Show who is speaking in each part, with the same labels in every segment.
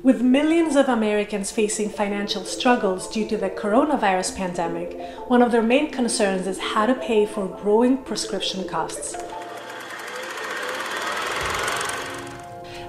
Speaker 1: With millions of Americans facing financial struggles due to the coronavirus pandemic, one of their main concerns is how to pay for growing prescription costs.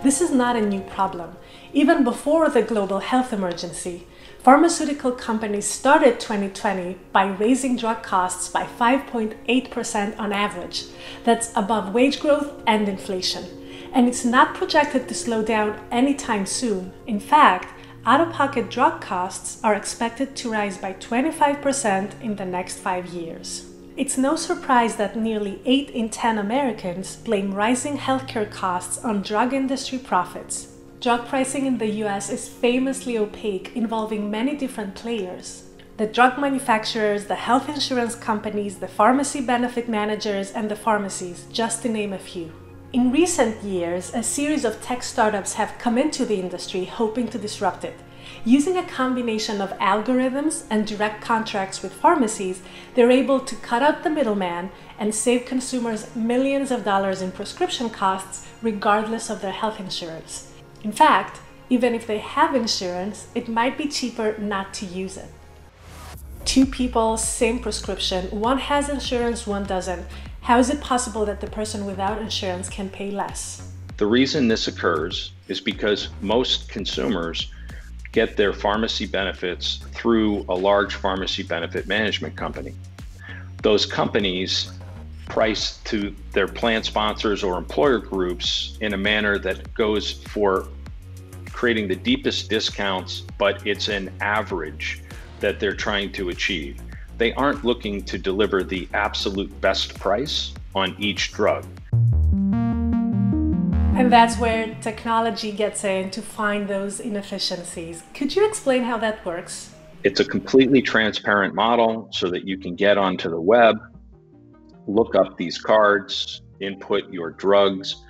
Speaker 1: This is not a new problem. Even before the global health emergency, pharmaceutical companies started 2020 by raising drug costs by 5.8% on average. That's above wage growth and inflation and it's not projected to slow down anytime soon. In fact, out of pocket drug costs are expected to rise by 25% in the next five years. It's no surprise that nearly 8 in 10 Americans blame rising healthcare costs on drug industry profits. Drug pricing in the US is famously opaque, involving many different players. The drug manufacturers, the health insurance companies, the pharmacy benefit managers, and the pharmacies, just to name a few. In recent years, a series of tech startups have come into the industry hoping to disrupt it. Using a combination of algorithms and direct contracts with pharmacies, they're able to cut out the middleman and save consumers millions of dollars in prescription costs regardless of their health insurance. In fact, even if they have insurance, it might be cheaper not to use it. Two people, same prescription, one has insurance, one doesn't. How is it possible that the person without insurance can pay less?
Speaker 2: The reason this occurs is because most consumers get their pharmacy benefits through a large pharmacy benefit management company. Those companies price to their plan sponsors or employer groups in a manner that goes for creating the deepest discounts, but it's an average that they're trying to achieve they aren't looking to deliver the absolute best price on each drug.
Speaker 1: And that's where technology gets in to find those inefficiencies. Could you explain how that works?
Speaker 2: It's a completely transparent model so that you can get onto the web, look up these cards, input your drugs,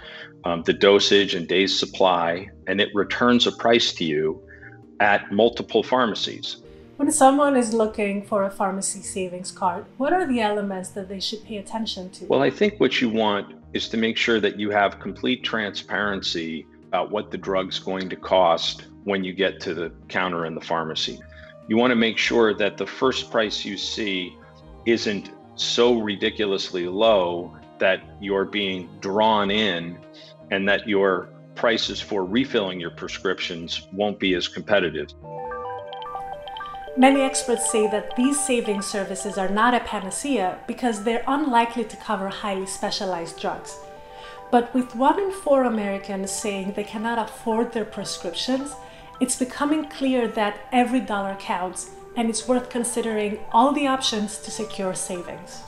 Speaker 2: um, the dosage and days supply, and it returns a price to you at multiple pharmacies.
Speaker 1: When someone is looking for a pharmacy savings card, what are the elements that they should pay attention to?
Speaker 2: Well, I think what you want is to make sure that you have complete transparency about what the drug's going to cost when you get to the counter in the pharmacy. You want to make sure that the first price you see isn't so ridiculously low that you're being drawn in and that your prices for refilling your prescriptions won't be as competitive.
Speaker 1: Many experts say that these savings services are not a panacea because they're unlikely to cover highly specialized drugs. But with one in four Americans saying they cannot afford their prescriptions, it's becoming clear that every dollar counts and it's worth considering all the options to secure savings.